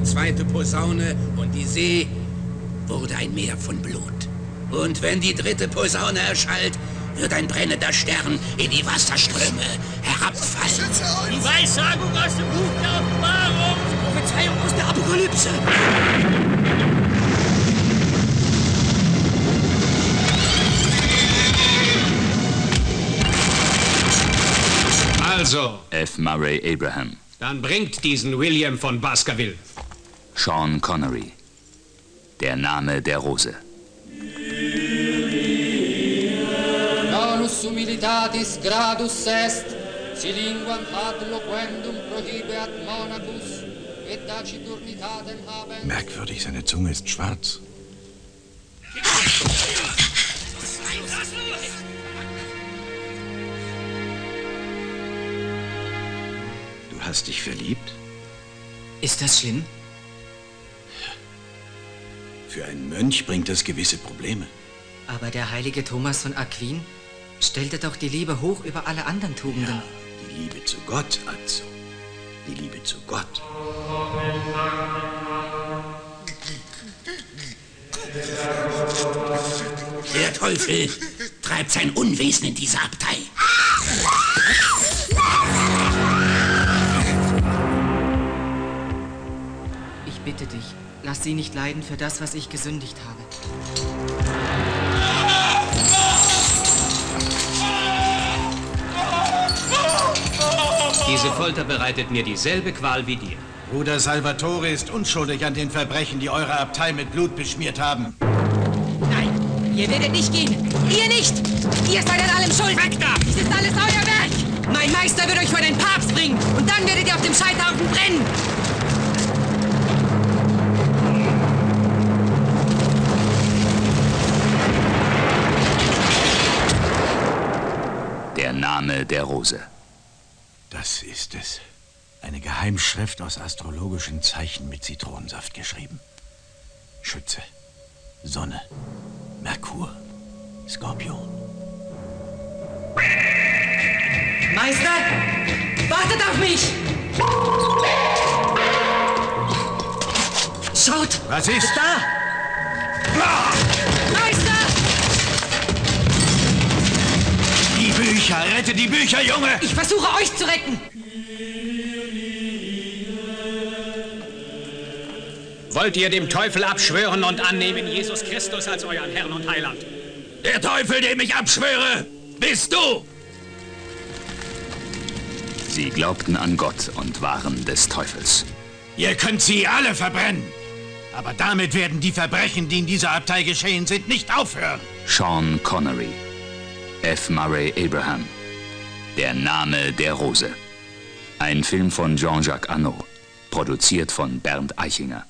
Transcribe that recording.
die zweite Posaune und die See wurde ein Meer von Blut. Und wenn die dritte Posaune erschallt, wird ein brennender Stern in die Wasserströme herabfallen. Die Weissagung aus dem Buch der Offenbarung. Prophezeiung aus der Apokalypse. Also, F. Murray Abraham. dann bringt diesen William von Baskerville. Sean Connery. Der Name der Rose. Nonus humilitatis gradus est, si linguam ad loquendum prohibeat monacus, et taciturnitatem habent. Merkwürdig, seine Zunge ist schwarz. Du hast dich verliebt? Ist das schlimm? Für einen Mönch bringt das gewisse Probleme. Aber der heilige Thomas von Aquin stellte doch die Liebe hoch über alle anderen Tugenden. Die Liebe zu Gott, also. Die Liebe zu Gott. Der Teufel treibt sein Unwesen in dieser Abtei. Ich bitte dich, lass sie nicht leiden für das, was ich gesündigt habe. Diese Folter bereitet mir dieselbe Qual wie dir. Bruder Salvatore ist unschuldig an den Verbrechen, die eure Abtei mit Blut beschmiert haben. Nein, ihr werdet nicht gehen. Ihr nicht. Ihr seid an allem schuld. Weg da! Es ist alles euer Werk. Mein Meister wird euch vor den Papst bringen und dann werdet ihr auf dem Scheiterhaufen brennen. Der Rose. Das ist es. Eine Geheimschrift aus astrologischen Zeichen mit Zitronensaft geschrieben. Schütze, Sonne, Merkur, Skorpion. Meister, wartet auf mich. Schaut. Was ist? Da. Meister! Bücher! Rette die Bücher, Junge! Ich versuche euch zu retten. Wollt ihr dem Teufel abschwören und annehmen Jesus Christus als euren Herrn und Heiland? Der Teufel, dem ich abschwöre, bist du! Sie glaubten an Gott und waren des Teufels. Ihr könnt sie alle verbrennen! Aber damit werden die Verbrechen, die in dieser Abtei geschehen sind, nicht aufhören! Sean Connery. F. Murray Abraham. Der Name der Rose. Ein Film von Jean-Jacques Arnaud. Produziert von Bernd Eichinger.